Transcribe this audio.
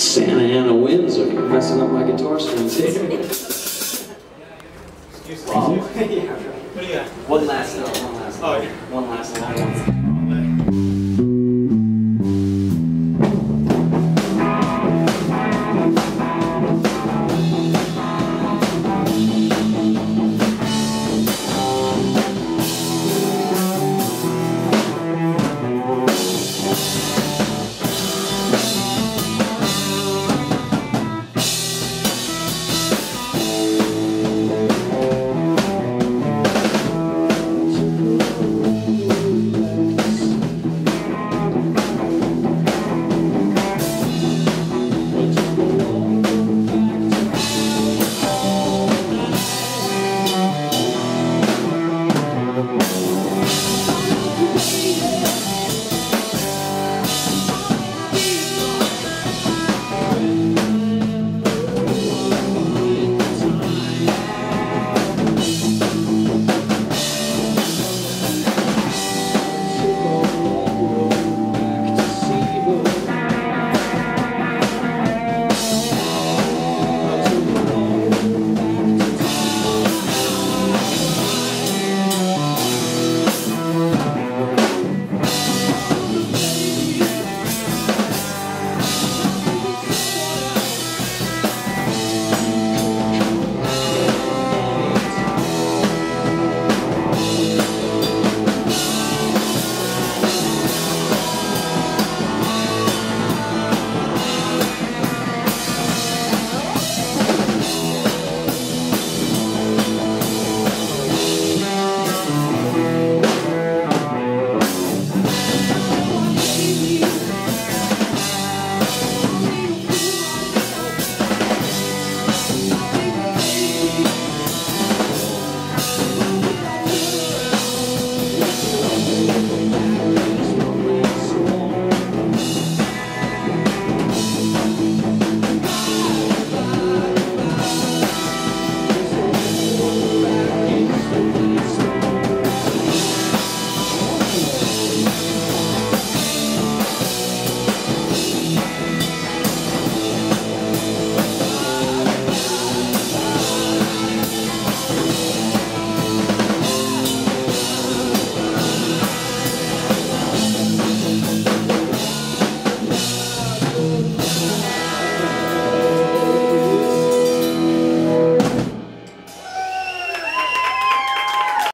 Santa Ana winds are messing up my guitar strings here. Wow. yeah. One last note. One last note. Oh, yeah. One last note.